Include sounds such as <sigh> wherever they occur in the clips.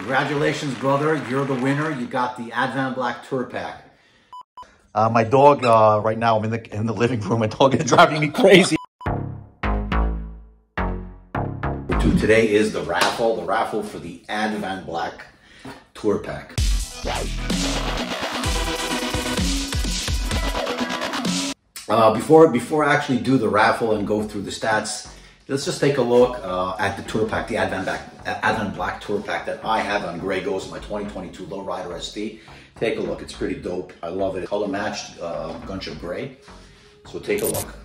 Congratulations, brother. You're the winner. You got the Advanblack Tour Pack. Uh, my dog, uh, right now, I'm in the in the living room. My dog is <laughs> driving me crazy. To today is the raffle, the raffle for the Advanblack Tour Pack. Uh, before before I actually do the raffle and go through the stats, let's just take a look uh, at the tour pack, the Advanblack, Advan Black tour pack that I have on Gray Ghost, my 2022 Low Rider ST. Take a look, it's pretty dope. I love it. Color matched uh, Gunship Gray. So take a look.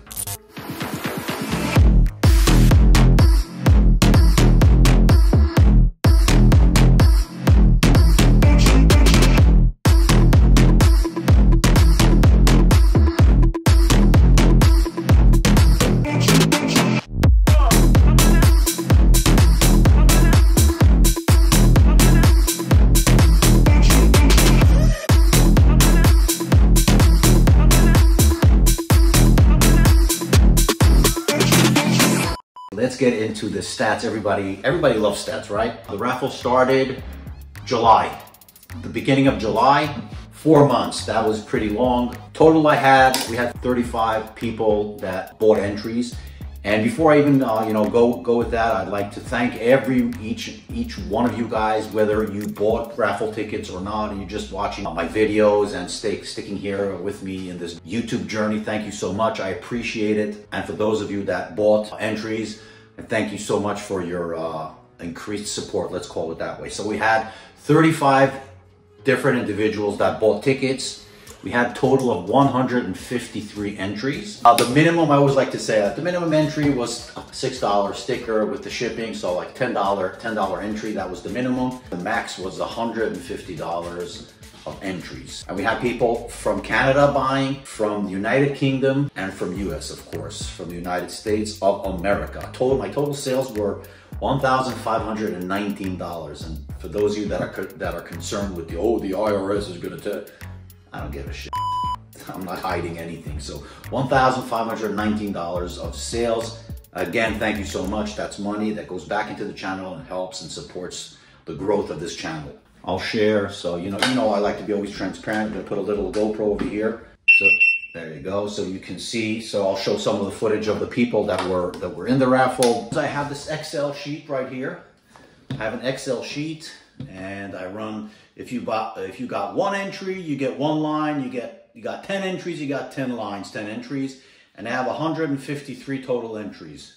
Into the stats. Everybody, everybody loves stats, right? The raffle started July, the beginning of July, four months. That was pretty long. Total I had, we had 35 people that bought entries. And before I even, uh, you know, go go with that, I'd like to thank every each each one of you guys, whether you bought raffle tickets or not, and you're just watching my videos and stay sticking here with me in this YouTube journey. Thank you so much. I appreciate it. And for those of you that bought entries, thank you so much for your uh, increased support. Let's call it that way. So we had 35 different individuals that bought tickets. We had total of 153 entries. Uh, the minimum, I always like to say that the minimum entry was a $6 sticker with the shipping. So like $10, $10 entry, that was the minimum. The max was $150 of entries. And we had people from Canada buying, from the United Kingdom, and from US, of course, from the United States of America. Total, my total sales were $1,519. And for those of you that are that are concerned with the, oh, the IRS is gonna tell, I don't give a shit. <laughs> I'm not hiding anything. So $1,519 of sales. Again, thank you so much. That's money that goes back into the channel and helps and supports the growth of this channel. I'll share. So, you know, you know, I like to be always transparent. I'm gonna put a little GoPro over here. So there you go. So you can see, so I'll show some of the footage of the people that were, that were in the raffle. I have this Excel sheet right here. I have an Excel sheet and I run, if you bought, if you got one entry, you get one line, you get, you got 10 entries, you got 10 lines, 10 entries, and I have 153 total entries.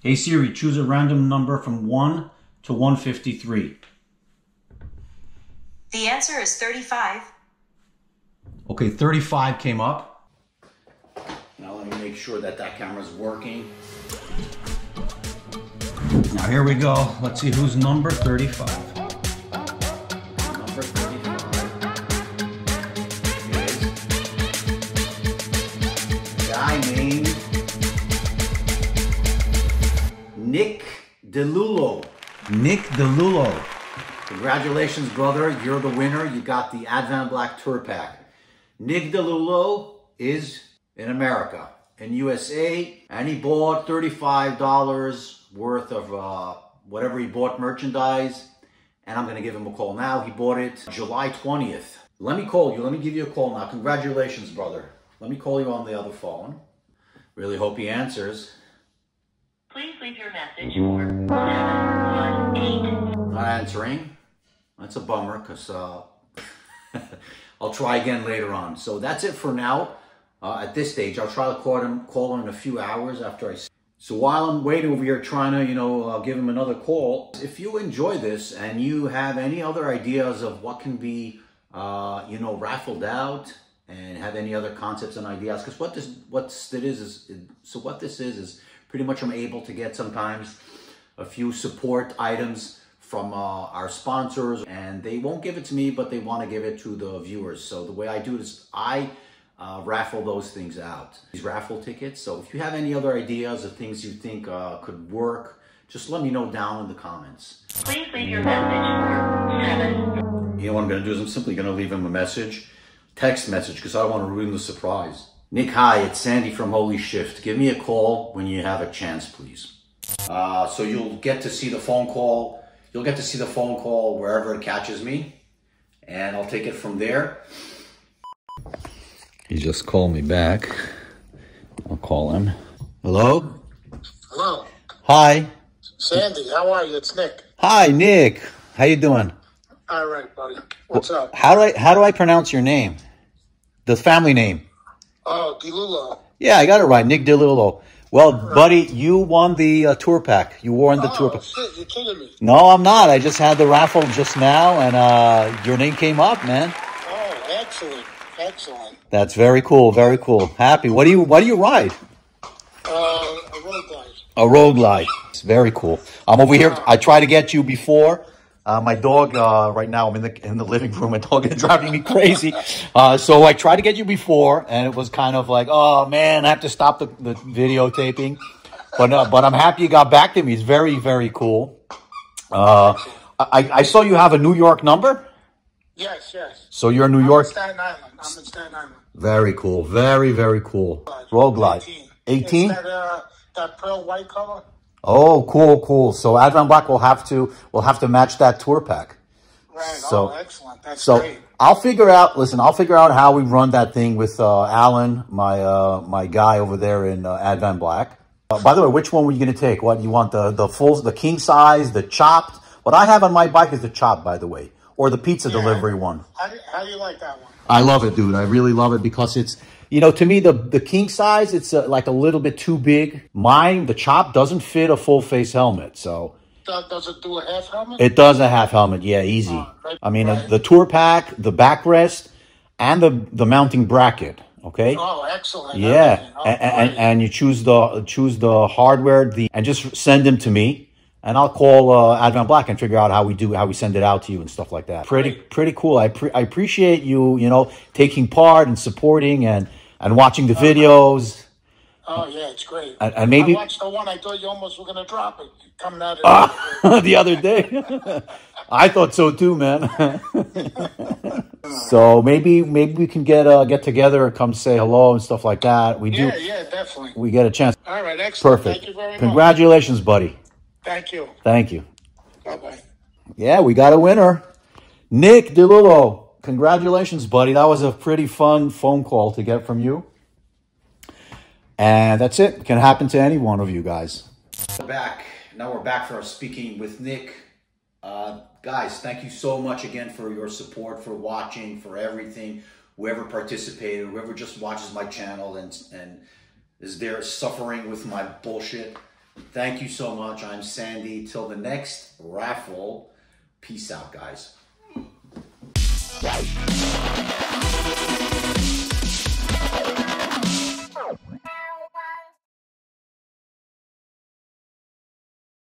Hey Siri, choose a random number from 1 to 153. The answer is 35. Okay, 35 came up. Now let me make sure that that camera's working. Now here we go. Let's see who's number 35. DeLulo. Nick DeLulo. Congratulations, brother. You're the winner. You got the Advanblack Tour Pack. Nick DeLulo is in America, in USA, and he bought $35 worth of uh, whatever he bought merchandise. And I'm going to give him a call now. He bought it July 20th. Let me call you. Let me give you a call now. Congratulations, brother. Let me call you on the other phone. Really hope he answers. Please leave your message for 718. Not answering. That's a bummer because uh, <laughs> I'll try again later on. So that's it for now. Uh, at this stage, I'll try to call him, call him in a few hours after I. So while I'm waiting over here trying to, you know, uh, give him another call, if you enjoy this and you have any other ideas of what can be, uh, you know, raffled out and have any other concepts and ideas, because what this, what it is, is, so what this is, is pretty much I'm able to get sometimes a few support items from uh, our sponsors and they won't give it to me, but they want to give it to the viewers. So the way I do this, I uh, raffle those things out, these raffle tickets. So if you have any other ideas of things you think uh, could work, just let me know down in the comments. Please leave your message for 7. You know what I'm going to do is I'm simply going to leave him a message, text message, because I don't want to ruin the surprise. Nick, hi, it's Sandy from Holy Shift. Give me a call when you have a chance, please. Uh, so you'll get to see the phone call. You'll get to see the phone call wherever it catches me, and I'll take it from there. He just called me back. I'll call him. Hello? Hello, Hi. Sandy. How are you? It's Nick. Hi, Nick. How you doing? All right, buddy. What's up? How do I how do I pronounce your name? The family name. Oh, Dilulo. Yeah, I got it right. Nick DeLillo. Well, buddy, you won the uh, tour pack. You won the tour Oh pack. shit! You're kidding me. No, I'm not. I just had the raffle just now, and uh, your name came up, man. Oh, excellent, excellent. That's very cool. Very cool. Happy. What do you What do you ride? Uh, a road guy. A road glide. It's very cool. I'm over here. I tried to get you before. Uh, my dog, uh, right now, I'm in the in the living room. My dog is driving me crazy. Uh, so I tried to get you before, and it was kind of like, oh man, I have to stop the, the videotaping. But uh, but I'm happy you got back to me. It's very very cool. Uh, I I saw you have a New York number. Yes, yes. So you're in New I'm York. in Staten Island. I'm in Staten Island. Very cool. Very very cool. Road glide. 18? It's that, uh, that pearl white color. Oh, cool, cool. So Advanblack will have to will have to match that tour pack. Right. So- oh, excellent. That's So great. I'll figure out. Listen, I'll figure out how we run that thing with uh, Alan, my uh, my guy over there in uh, Advanblack. Uh, by the way, which one were you going to take? What you want the the full, the king size, the chopped? What I have on my bike is the chopped, by the way, or the pizza delivery one. How do, how do you like that one? I love it, dude. I really love it because it's, you know, to me, the, the king size, it's uh, like a little bit too big. Mine, the chop, doesn't fit a full face helmet. So Does, it do a half helmet? it does a half helmet. Yeah, easy. right, I mean, uh, right. the tour pack, the backrest, and the, the mounting bracket. Okay. oh, excellent. Yeah, Oh, and, and, and you choose the choose the hardware, the and just send them to me, and I'll call uh, Advanblack and figure out how we do how we send it out to you and stuff like that. Pretty pretty cool. I pre- I appreciate you you know taking part and supporting and and watching the videos. oh yeah, it's great. And- and maybe- I watched the one. I thought you almost were gonna drop it coming out of. <laughs> the other day. <laughs> I thought so too, man. <laughs> so maybe maybe we can get uh, get together come say hello and stuff like that. We do yeah, yeah, definitely. we get a chance. All right, excellent. Perfect. Thank you very much. Congratulations, buddy. Thank you. Thank you. Bye bye. Yeah, we got a winner. Nick DeLillo. Congratulations, buddy. That was a pretty fun phone call to get from you. And that's it. Can happen to any one of you guys. Back. Now we're back for our speaking with Nick. Uh, guys, thank you so much again for your support, for watching, for everything. Whoever participated, whoever just watches my channel and and is there suffering with my bullshit. Thank you so much. I'm Sandy. Till the next raffle, peace out, guys.